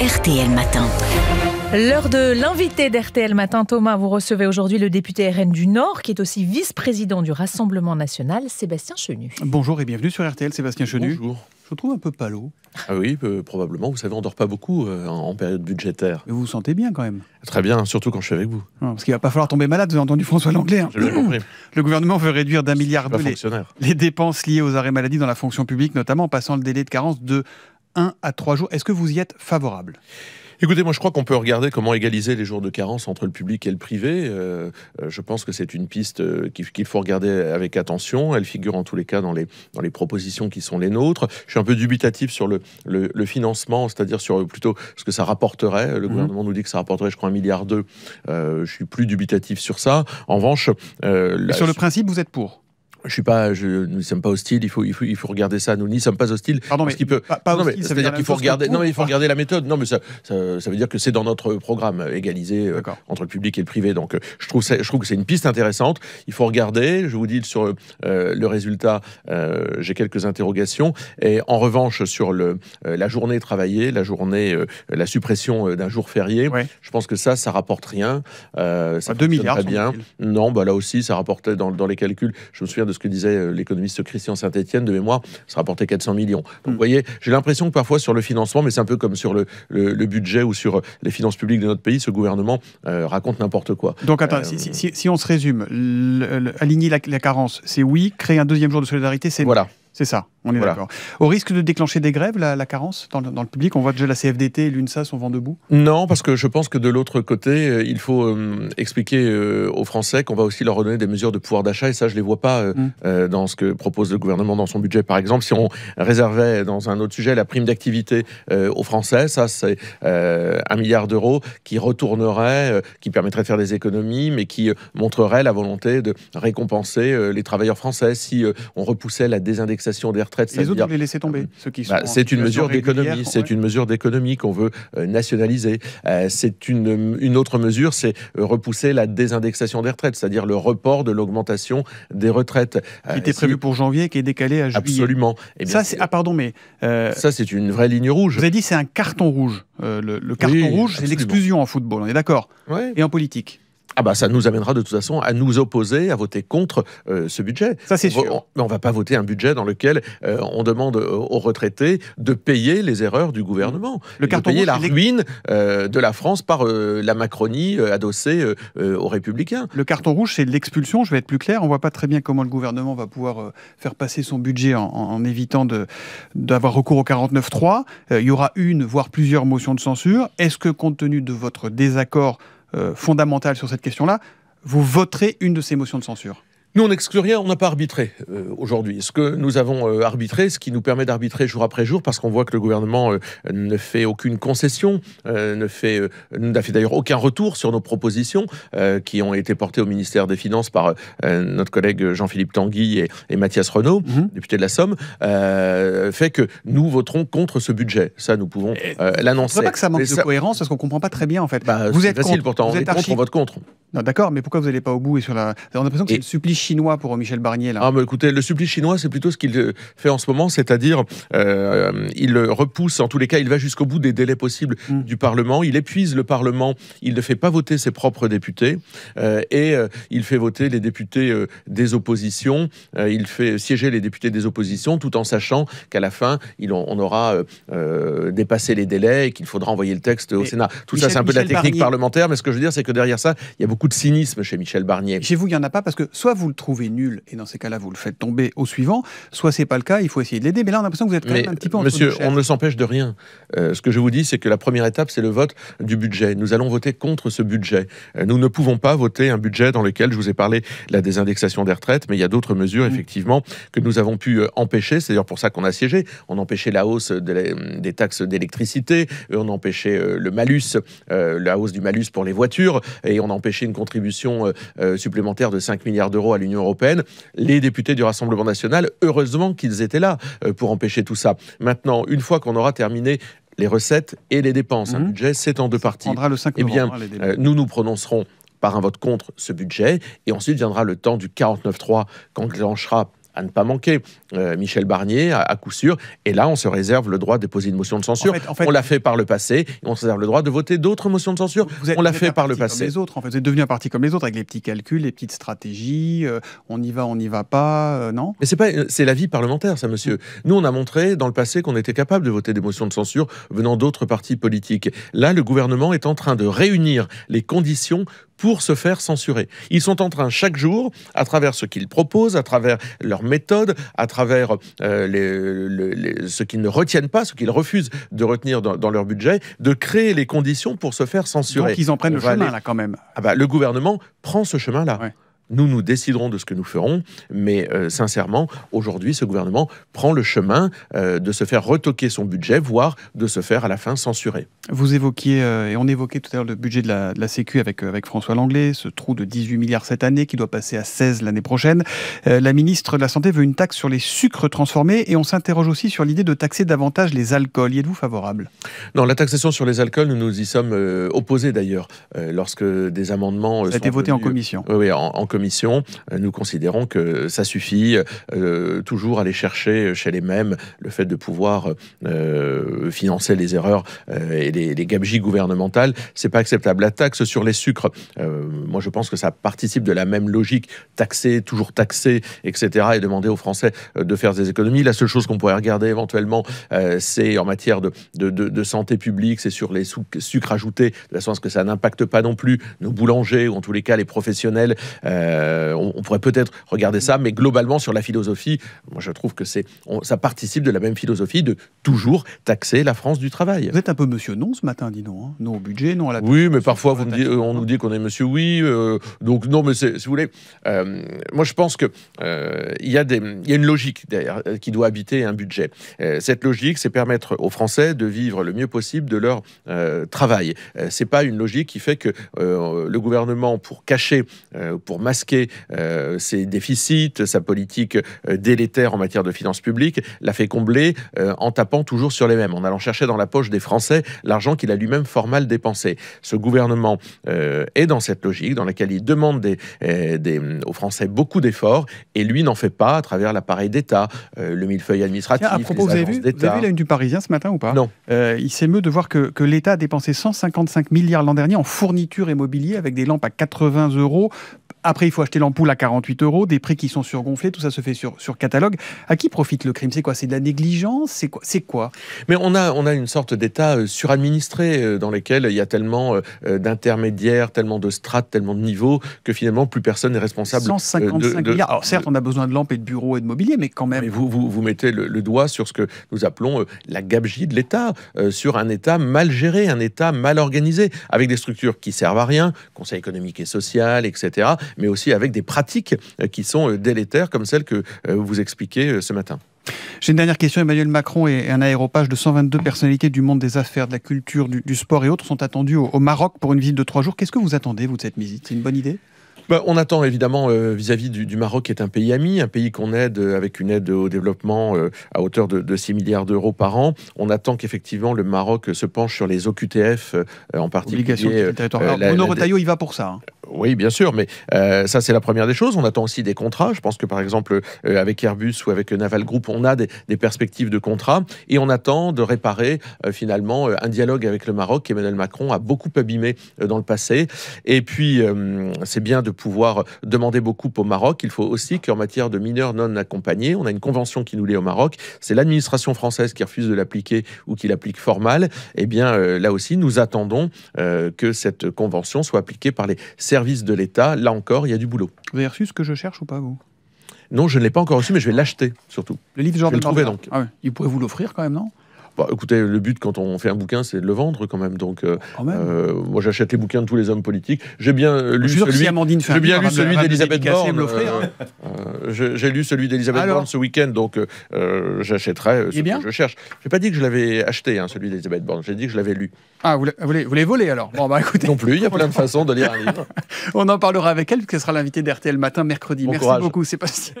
RTL Matin. L'heure de l'invité d'RTL Matin, Thomas, vous recevez aujourd'hui le député RN du Nord, qui est aussi vice-président du Rassemblement national, Sébastien Chenu. Bonjour et bienvenue sur RTL, Sébastien Chenu. Bonjour. Je vous trouve un peu palo. Ah oui, euh, probablement. Vous savez, on dort pas beaucoup euh, en, en période budgétaire. Mais vous vous sentez bien quand même. Très bien, surtout quand je suis avec vous. Non, parce qu'il va pas falloir tomber malade, vous avez entendu François Langlais. hein. J'ai bien compris. Le gouvernement veut réduire d'un milliard d'euros les, les dépenses liées aux arrêts maladie dans la fonction publique, notamment en passant le délai de carence de 1 à 3 jours. Est-ce que vous y êtes favorable? Écoutez, moi je crois qu'on peut regarder comment égaliser les jours de carence entre le public et le privé. Euh, euh, je pense que c'est une piste euh, qu'il faut regarder avec attention. Elle figure en tous les cas dans les, dans les propositions qui sont les nôtres. Je suis un peu dubitatif sur le, le, le financement, c'est-à-dire sur plutôt ce que ça rapporterait. Le Mhm. gouvernement nous dit que ça rapporterait, je crois, un milliard deux. Je suis plus dubitatif sur ça. En revanche, euh, la- Sur le principe, vous êtes pour? Je suis pas, je, nous ne sommes pas hostiles. Il faut, il faut, il faut regarder ça. Nous n'y sommes pas hostiles. Pardon, mais peut- pas, pas hostile, ça veut dire qu'il faut regarder. Non, mais il faut regarder la méthode. Non, mais ça, ça, ça veut dire que c'est dans notre programme euh, égalisé euh, entre le public et le privé. Donc, euh, je trouve, ça- je trouve que c'est une piste intéressante. Il faut regarder. Je vous dis sur euh, le résultat, j'ai quelques interrogations. Et en revanche, sur le, la journée travaillée, la journée, la suppression d'un jour férié, Ouais. je pense que ça, ça rapporte rien. Ça Bah, 2 fonctionne milliards, très bien. Non, bah là aussi, ça rapportait dans, dans les calculs. Je me souviens de ce que disait euh, l'économiste Christian Saint-Etienne de mémoire, ça rapportait 400 millions. Donc, Mm. vous voyez, j'ai l'impression que parfois sur le financement, mais c'est un peu comme sur le, le- le budget ou sur euh, les finances publiques de notre pays, ce gouvernement euh, raconte n'importe quoi. Donc attends, Euh, si, si- si- si on se résume, le- aligner la, la carence, c'est oui, créer un deuxième jour de solidarité, c'est. Voilà. C'est ça, on est Voilà. d'accord. Au risque de déclencher des grèves, la, la carence dans le, dans le public, on voit déjà la CFDT et l'UNSA sont vent debout? Non, parce que je pense que de l'autre côté, euh, il faut euh, expliquer euh, aux Français qu'on va aussi leur donner des mesures de pouvoir d'achat, et ça, je les vois pas euh, Mm. dans ce que propose le gouvernement dans son budget. Par exemple, si on réservait dans un autre sujet la prime d'activité aux Français, ça, c'est un milliard d'euros qui retournerait, qui permettrait de faire des économies, mais qui montrerait la volonté de récompenser les travailleurs français si on repoussait la désindexation des retraites. Et les autres, vous les laissez tomber ceux qui sont bah, en c'est une mesure d'économie, c'est ouais. une mesure d'économie qu'on veut euh, nationaliser. Euh, c'est une, une autre mesure, c'est euh, repousser la désindexation des retraites, c'est-à-dire le report de l'augmentation des retraites. qui était si- prévu pour janvier, qui est décalé à juillet. Absolument. Eh bien, Ça, c'est ah pardon, mais euh, ça, c'est une vraie ligne rouge. vous avez dit c'est un carton rouge. Euh, le, le carton Oui, rouge, c'est l'exclusion en football. On est d'accord. Ouais. Et en politique. Ah bah ça nous amènera de toute façon à nous opposer, à voter contre euh, ce budget. Ça, c'est sûr. Mais on va pas voter un budget dans lequel euh, on demande euh, aux retraités de payer les erreurs du gouvernement. Le de carton payer rouge, la ruine euh, de la France par la Macronie adossée aux Républicains. Le carton rouge, c'est l'expulsion. Je vais être plus clair. On voit pas très bien comment le gouvernement va pouvoir faire passer son budget en, en- évitant d'avoir recours au 49.3. Euh, il y aura une, voire plusieurs motions de censure. Est-ce que, compte tenu de votre désaccord euh, fondamental sur cette question-là, vous voterez une de ces motions de censure Nous, on n'exclut rien, on n'a pas arbitré euh, aujourd'hui. Ce que nous avons euh, arbitré, ce qui nous permet d'arbitrer jour après jour, parce qu'on voit que le gouvernement euh, ne fait aucune concession, ne fait, n'a fait d'ailleurs aucun retour sur nos propositions qui ont été portées au ministère des Finances par notre collègue Jean-Philippe Tanguy et, et Mathias Renaud, Mhm. député de la Somme, fait que nous voterons contre ce budget. Ça, nous pouvons Je l'annoncer. ne pas que ça manque de cohérence parce qu'on comprend pas très bien en fait. bah, vous c'est êtes facile contre, pourtant. vous on est êtes contre, archi- on vote contre. D'accord, mais pourquoi vous n'allez pas au bout et sur la On a l'impression que c'est le supplice chinois pour Michel Barnier là. Ah, mais écoutez, le supplice chinois, c'est plutôt ce qu'il fait en ce moment, c'est-à-dire euh, il repousse, en tous les cas, il va jusqu'au bout des délais possibles Mm. du Parlement, il épuise le Parlement, il ne fait pas voter ses propres députés, euh, et euh, il fait voter les députés euh, des oppositions, il fait siéger les députés des oppositions, tout en sachant qu'à la fin, il, on aura dépassé les délais et qu'il faudra envoyer le texte au Mais Sénat. Tout Michel- ça, c'est un peu de la technique Barnier- parlementaire, mais ce que je veux dire, c'est que derrière ça, il y a beaucoup de cynisme chez Michel Barnier. Chez vous, il n'y en a pas parce que soit vous le trouvez nul et dans ces cas-là, vous le faites tomber au suivant, soit c'est pas le cas, il faut essayer de l'aider. Mais là, on a l'impression que vous êtes quand Mais même un petit peu entre monsieur, on ne s'empêche de rien. Euh, ce que je vous dis, c'est que la première étape, c'est le vote du budget. Nous allons voter contre ce budget. Euh, nous ne pouvons pas voter un budget dans lequel, je vous ai parlé de la désindexation des retraites, mais il y a d'autres mesures, Mm. effectivement, que nous avons pu euh, empêcher. C'est d'ailleurs pour ça qu'on a siégé. On empêchait la hausse de la- des taxes d'électricité, et on empêchait euh, le malus, euh, la hausse du malus pour les voitures, et on a empêché une contribution euh, euh, supplémentaire de 5 milliards d'euros à l'Union européenne. Les députés du Rassemblement national, heureusement qu'ils étaient là euh, pour empêcher tout ça. Maintenant, une fois qu'on aura terminé les recettes et les dépenses, un Mhm. budget, c'est en deux parties. prendra le 5 Eh bien, hein. Euh, nous nous prononcerons par un vote contre ce budget, et ensuite viendra le temps du 49-3 qu'enclenchera à ne pas manquer. Michel Barnier, à, coup sûr. Et là, on se réserve le droit de déposer une motion de censure. on l'a fait par le passé. on se réserve le droit de voter d'autres motions de censure. on l'a fait par le passé. les autres, en fait. Vous êtes devenu un parti comme les autres, avec les petits calculs, les petites stratégies. on y va, on n'y va pas, non? Mais c'est pas, c'est la vie parlementaire, ça, monsieur. Nous, on a montré dans le passé qu'on était capable de voter des motions de censure venant d'autres partis politiques. Là, le gouvernement est en train de réunir les conditions pour se faire censurer. Ils sont en train chaque jour, à travers ce qu'ils proposent, à travers leurs méthodes, à travers euh, ce qu'ils ne retiennent pas, ce qu'ils refusent de retenir dans, leur budget, de créer les conditions pour se faire censurer. Donc ils en prennent le chemin là quand même. Ah bah, le gouvernement prend ce chemin-là. Nous, nous déciderons de ce que nous ferons, mais euh, sincèrement, aujourd'hui, ce gouvernement prend le chemin euh, de se faire retoquer son budget, voire de se faire à la fin censurer. Vous évoquiez, euh, et on évoquait tout à l'heure le budget de la, de la Sécu avec, avec François Langlais, ce trou de 18 milliards cette année qui doit passer à 16 l'année prochaine. la ministre de la Santé veut une taxe sur les sucres transformés et on s'interroge aussi sur l'idée de taxer davantage les alcools. Y êtes-vous favorable? Non, la taxation sur les alcools, nous nous y sommes opposés d'ailleurs, lorsque des amendements... Ça a été voté en commission. Oui, en, en commission commission, euh, nous considérons que ça suffit. Euh, toujours aller chercher chez les mêmes le fait de pouvoir euh, financer les erreurs et les, les gabegies gouvernementales, c'est pas acceptable. La taxe sur les sucres, moi je pense que ça participe de la même logique, taxer, toujours taxer, etc. et demander aux Français de faire des économies. La seule chose qu'on pourrait regarder éventuellement, c'est en matière de, santé publique, c'est sur les sucres ajoutés, de à ce que ça n'impacte pas non plus nos boulangers ou en tous les cas les professionnels. Euh, on, pourrait peut-être regarder ça, mais globalement sur la philosophie, moi je trouve que c'est ça participe de la même philosophie de toujours taxer la France du travail. Vous êtes un peu Monsieur Non ce matin, dis donc. Hein. non au budget, non à la. Oui, mais parfois vous me on nous dit qu'on est Monsieur Oui, euh, donc non, mais si vous voulez, euh, moi je pense que il y a des, il y a une logique derrière qui doit habiter un budget. cette logique, c'est permettre aux Français de vivre le mieux possible de leur travail. c'est pas une logique qui fait que le gouvernement, pour cacher, pour masquer euh, ses déficits, sa politique euh, délétère en matière de finances publiques, l'a fait combler euh, en tapant toujours sur les mêmes, en allant chercher dans la poche des Français l'argent qu'il a lui-même fort mal dépensé. Ce gouvernement est dans cette logique dans laquelle il demande des, aux Français beaucoup d'efforts et lui n'en fait pas à travers l'appareil d'État, le millefeuille administratif. à propos, vous avez, vu, vous avez vu la une du Parisien ce matin ou pas? Non. il s'émeut de voir que, que l'État a dépensé 155 milliards l'an dernier en fourniture immobilier avec des lampes à 80 euros après, il faut acheter l'ampoule à 48 euros, des prix qui sont surgonflés, tout ça se fait sur, sur catalogue. À qui profite le crime? C'est quoi? C'est de la négligence? C'est quoi, Mais on a, on a une sorte d'État euh, suradministré euh, dans lequel il y a tellement euh, d'intermédiaires, tellement de strates, tellement de niveaux que finalement plus personne n'est responsable. 155 de, milliards. Alors certes, on a besoin de lampes et de bureaux et de mobilier, mais quand même. Mais vous, vous, vous mettez le, doigt sur ce que nous appelons la gabegie de l'État, sur un État mal géré, un État mal organisé, avec des structures qui servent à rien, Conseil économique et social, etc mais aussi avec des pratiques euh, qui sont euh, délétères, comme celles que euh, vous expliquez ce matin. J'ai une dernière question. Emmanuel Macron et un aéropage de 122 personnalités du monde des affaires, de la culture, du, sport et autres sont attendus au, Maroc pour une visite de trois jours. Qu'est-ce que vous attendez, vous, de cette visite? C'est une bonne idée? Bah, on attend évidemment vis-à-vis du, Maroc, qui est un pays ami, un pays qu'on aide avec une aide au développement à hauteur de, 6 milliards d'euros par an. On attend qu'effectivement le Maroc se penche sur les OQTF en particulier. Bruno Retailleau, il va pour ça. Hein. Oui, bien sûr, mais euh, ça c'est la première des choses. On attend aussi des contrats. Je pense que par exemple euh, avec Airbus ou avec Naval Group, on a des, perspectives de contrats et on attend de réparer euh, finalement un dialogue avec le Maroc qu'Emmanuel Macron a beaucoup abîmé dans le passé. Et puis c'est bien de pouvoir demander beaucoup au Maroc. Il faut aussi qu'en matière de mineurs non accompagnés, on a une convention qui nous lie au Maroc. C'est l'administration française qui refuse de l'appliquer ou qui l'applique fort. Eh bien là aussi, nous attendons que cette convention soit appliquée par les services service de l'État, là encore, il y a du boulot. Vous avez reçu ce que je cherche ou pas, vous? Non, je ne l'ai pas encore reçu, mais je vais l'acheter, surtout. Le livre Jordan le donc. Ah Il pourrait vous l'offrir quand même, non? Bah, écoutez, le but quand on fait un bouquin, c'est de le vendre quand même. Donc, euh, euh, moi, j'achète les bouquins de tous les hommes politiques. J'ai bien lu celui. J'ai bien lu celui d'Elisabeth Borne. Euh, j'ai lu celui d'Elisabeth Borne ce week-end, donc j'achèterai ce que je cherche. J'ai pas dit que je l'avais acheté, hein, celui d'Elisabeth Borne. J'ai dit que je l'avais lu. Ah, vous l'avez volé alors Bon, bah écoutez. Non plus, il y a plein de façons de lire un livre. on en parlera avec elle, parce qu'elle sera l'invitée d'RTL matin mercredi. Merci beaucoup, Sébastien.